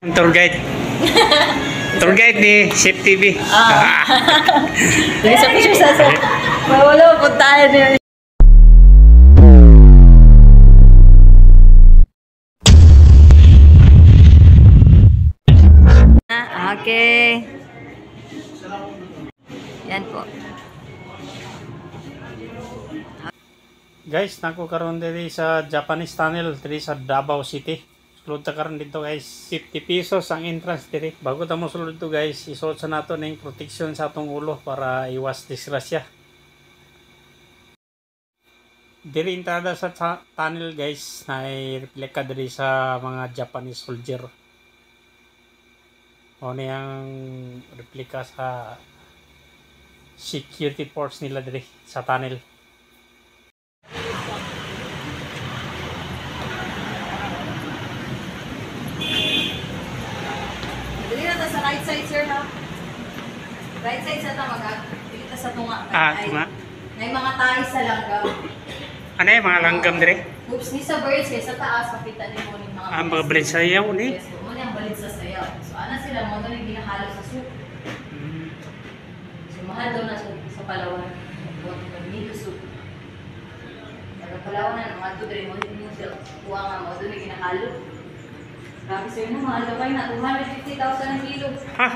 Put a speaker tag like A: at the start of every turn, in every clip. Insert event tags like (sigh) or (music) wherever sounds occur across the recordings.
A: Ang tour guide. (laughs) tour guide ni Chef TV.
B: Ah. (laughs) Dali sa picture sa sa. Wala po tayo niya. Ah, Okay. Yan po.
A: Guys, nako karon diri sa Japanese Tunnel diri sa Davao City. Sulod ta karon dito guys, 50 pesos ang entrance diri. Bago ta mo sulod dito guys, isuot sa nato ning protection sa atong ulo para iwas disgrasya. Diri entrada sa tunnel guys, na replika diri sa mga Japanese soldier. O ang replika sa security force nila diri sa tunnel.
B: Dili na ta sa right side, sir, ha? Right side sa tamagat. Dili ta sa tunga.
A: Ah, tunga.
B: May mga tayo sa langgam.
A: Ano yung mga langgam diri?
B: Oops, ni sa birds, kaya sa taas, makita niyo po ng mga
A: Ah, mga balid sa yaw ni.
B: Yes, mo yung balid sa sayaw. So, ana sila, mo na yung ginahalo sa soup. So, mahal daw na sa, sa Palawan. Nito soup. Sa Palawan na, mga rin mo, hindi mo sila kuha nga mo, doon yung ginahalo. Grabe sir, no, mahal daw kayo na, 250,000 ang kilo.
A: Ha?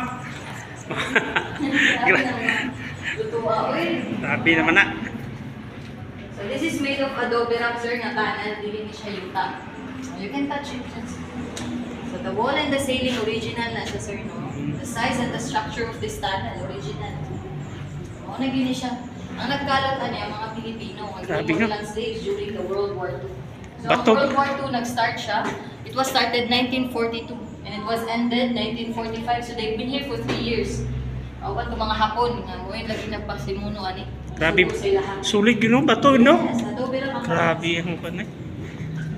A: (laughs)
B: Grabe naman.
A: Na.
B: So this is made of adobe rock, sir, nga tanan, dili ni siya yuta. You can touch it. So the wall and the ceiling, original na siya, sir, no? The size and the structure of this tanan, original. Oo, na gini siya. Ang nagkalat na niya, mga Pilipino,
A: nga.
B: slaves during the World War II. So ang World War II, nag-start siya. It was started 1942 and it was ended 1945. So they've been here for three years. Awan ko mga Hapon, nga mo lagi nagpasimuno, ani.
A: Grabe. Sulit yun, no? Bato, no? Grabe ang eh.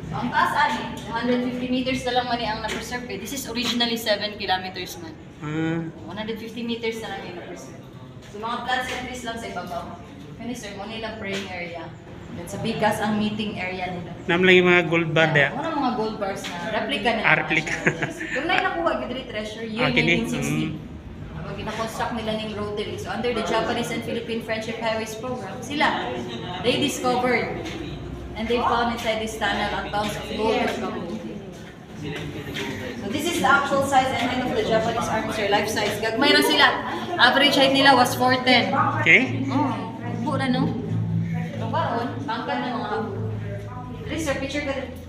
B: So, ang taas ani, 150 meters na lang man ang na-preserve. eh. This is originally 7 kilometers man.
A: Ah,
B: 150 meters na lang yung na-preserve. So mga plants and trees lang sa ibabaw. Kani sir, mo nilang praying area. Then sa bigas ang meeting area nila.
A: nam lang yung mga gold bar
B: Yeah, gold bars na replica na. (laughs)
A: Ah, replica.
B: Kung na nakuha gid diri treasure year
A: kini?
B: 1960.
A: Mm.
B: Pag gina-construct nila ning rotary. So under the Japanese and Philippine Friendship Highways program, sila they discovered and they found inside this tunnel a tons of gold kamuti. So this is the actual size and height of the Japanese army sir, life size. Gagmay ra sila. Average height nila was 410.
A: Okay?
B: Oh, buo na no. Pero karon, bangkan na mga habo. Dali sir, picture ka din.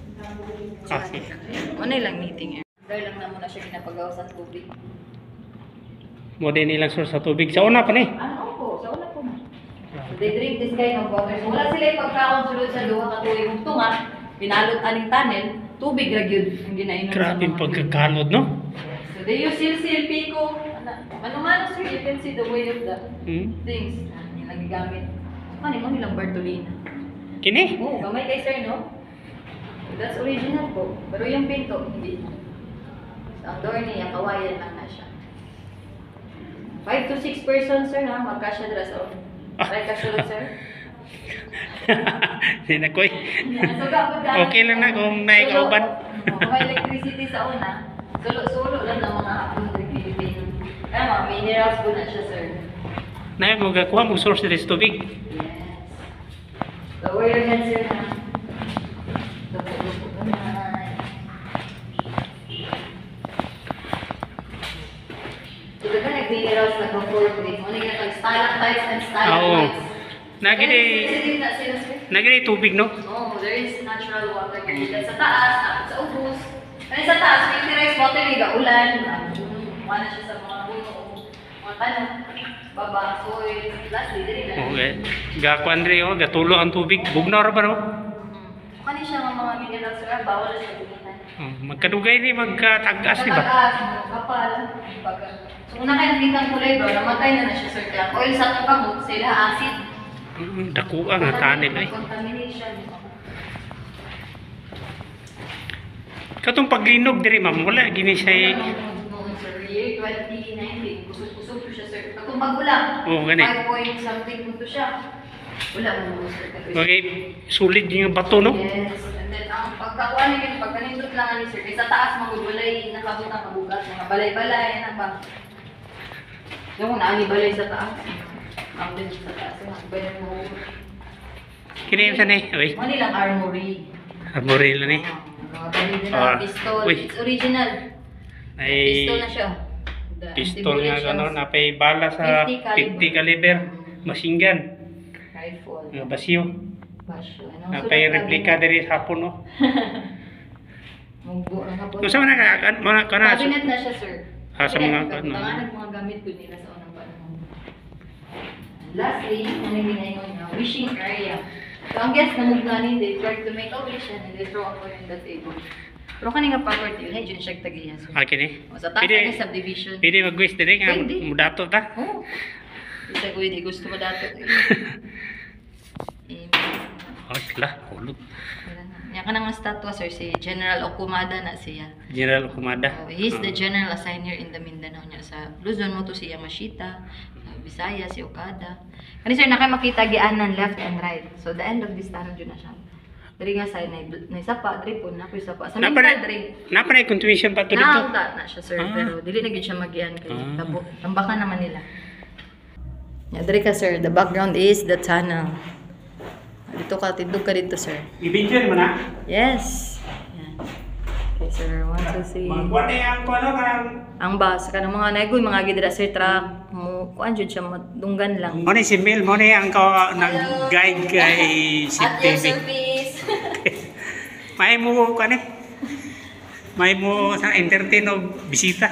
A: Ah, sige.
B: Ano lang meeting eh. Dahil lang na muna siya ginapagawa sa tubig.
A: Mo din nilang source sa tubig. Sa una pa ni.
B: Ano po? Sa una po. So they drink this kind of water. So wala sila yung pagkaon sulod sa duha ka tuig ug tunga, pinalot aning tunnel, tubig ra gyud ang ginainom sa
A: Grabe pagkakalod, no?
B: So they use silsil pico. Ano-mano sir, you can see the way of the
A: Hmm?
B: things na nilang gigamit. Ano mo nilang Bartolina?
A: Kini?
B: Oo, gamay kay sir, no? That's original po. Pero yung pinto, hindi. So, ang door niya, kawayan lang na siya. 5 to 6 persons, sir, ha? Magkasya dira sa Try ka sulod, sir.
A: Hindi (laughs) na ko Okay lang na kung naikauban.
B: Mga electricity sa una, sulo-sulo lang ng mga hapon Pilipino. Kaya mga minerals po na siya, sir.
A: Na mo gakuha mo source sa tubig.
B: Yes. So, where your hands, sir, ha? Lupo-lupo na. So, daga nag-minerals na comfort grade. Mo na yung stalactites and
A: Oo.
B: stalagmites.
A: Nagidi
B: Sensitive na sila, sir.
A: nagidi tubig, no?
B: Oh, there is natural water here. Sa taas, sa ubos. Kaya sa taas, may minerals water, may ulan. Wala siya sa mga puno. Mga tanong. Baba, soil. Lastly, dili na.
A: Okay. Gakuan diri oh, gatulo ang tubig. Bugnaw ra ba no?
B: Kani siya mga mga minerals, sir. Bawal na siya gumitan.
A: Oh, magkadugay ni magkatagas di ba?
B: Mataas, kapal. baga. So, una kayo nakita kulay bro, namatay na na siya, sir. Kaya oil sa kamot, sila acid.
A: Mm, Dakuha nga tanil ay.
B: Contamination.
A: Katong paglinog diri ma'am, wala gini siya.
B: Year 2019. Kusog-kusog siya, sir. Katong magulang.
A: Oo, gani.
B: 5 point something po siya. Wala mo mo, sir.
A: Okay, sulit yung bato no?
B: Yes. And then, ang pagkakuha niya, pagkanindot lang ni sir, kay sa taas magugulay, nakabutang kabugat, mga balay-balay, ano ba? Yung naani balay sa taas. Ang din sa taas, yung balay mo.
A: Kini yung sanay. Uy,
B: Mo nilang armory.
A: armory lang eh.
B: Mga din
A: Ah,
B: na pistol. It's original.
A: Ay,
B: Pistol na siya.
A: Pistol nga ano,
B: shells.
A: napay bala sa
B: 50 caliber.
A: 50 caliber. Machine gun. Nga basiyo.
B: Basyo. Anong
A: Napay replika diri sa hapon no. (laughs)
B: Mugbo ang hapon.
A: Kung sa mga kan mga kana
B: Cabinet na siya, sir.
A: Ah, sa mga- ano.
B: Pangalan mga gamit ko nila sa unang panahon. Lastly, ano ginayon na wishing area. So, ang guest na mugnanin, they try to make a wish and they throw a coin on the table. Pero kanina property yun, eh, dyan siya tagiya, sir.
A: akin eh.
B: O, sa taas na subdivision.
A: Pwede mag-wish diri nga
B: Pwede.
A: mudato ta.
B: Oh. Isa ko hindi gusto mo dato. (laughs)
A: Sila. Hulog.
B: Yan ka nga statwa, sir, si General Okumada na siya.
A: General Kumada.
B: Oh, he's the general assigner in the Mindanao niya sa Luzon mo to si Yamashita, sa Visayas, si Okada. Kani sir nakay makita gianan left and right. So the end of this tunnel jud na siya. Diri nga sa na na sapa diri po na po sapa. Sa minta
A: na
B: diri.
A: napa na continuation pa to dito.
B: Naunta na siya sir,
A: Ah.
B: pero dili na siya magian kay
A: Ah.
B: Tambakan naman nila. Yeah, diri ka sir, the background is the tunnel. Dito ka, tindog ka dito sir.
A: I-video mo na.
B: Yes. Yan. Okay sir, one, two, three.
A: Magkuha na yung ano karang
B: Ang bus kanang mga naigoy mga gidra sa truck mo kuan jud siya madunggan lang.
A: Mo ni si Mel, mo ni ang ka nag-guide kay (laughs) si
B: At your service. (laughs)
A: May mo ka ni. May mo sa entertain o bisita.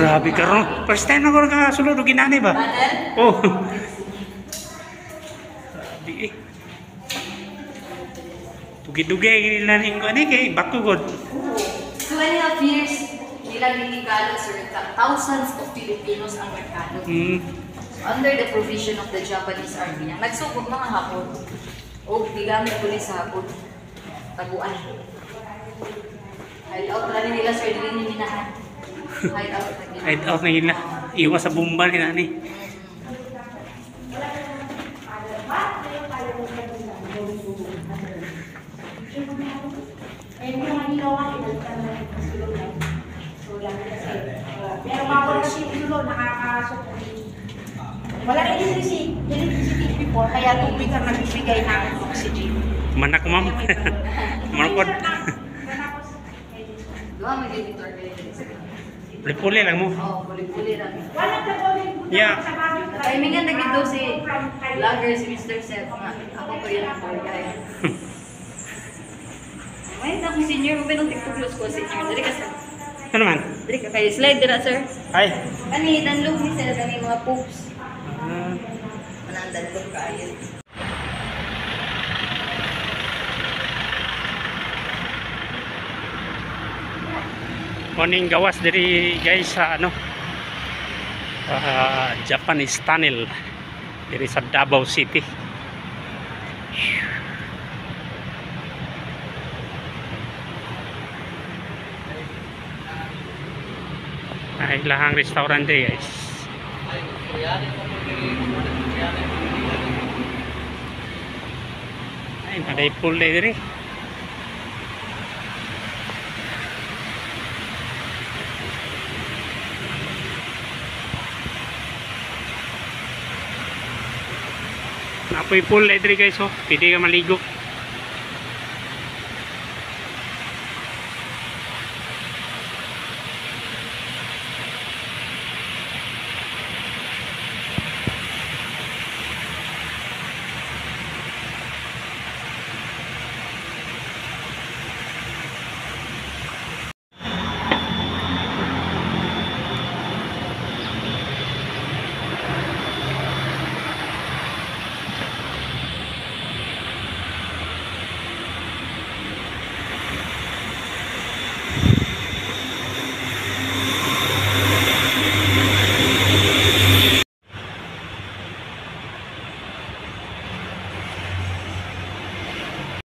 A: Grabe ka ron. First time na ko nakasulod o ginani ba?
B: Tunnel?
A: Oh. Grabe eh. Tugi-dugi nila ning ano kay bato god.
B: Two and a half years nila niligalo sir. Thousands of Filipinos ang nagkalo.
A: Hmm.
B: Under the provision of the Japanese Army. Ang nagsugod mga hapon. O gigamit pulis sa hapon. Taguan. Hideout na rin nila sir. Dili ni minahan. Hideout na
A: out na. Iwas sa bomba ni nani.
C: Yung Pero bawal kasi yung nakakasok din. Wala rin electricity, electricity before, kaya tubig ang nagbibigay ng oxygen.
A: Manak ma'am. Manakot.
B: Doon may editor kayo.
A: Puli lang mo.
B: Oo, puli-puli lang.
C: Wala rin po
A: Yeah.
B: Kaimingan na gito si vlogger si Mr. Seth nga. Ako po yun ang boy guy. May na akong senior mo ba nung TikTok close ko senior? Dari ka sa
A: Ano man?
B: Dari ka kayo. Slide dira sir.
A: Ay.
B: Kani danlog ni sir kani mga poops.
A: Ah.
B: Manang danlog kayo.
A: Morning gawas diri guys sa ano ah, Japanese tunnel diri sa Davao City. Ay lahang restaurant diri guys. Ay, naday pool diri. Napoy pool diri guys oh. Pwede ka maligo.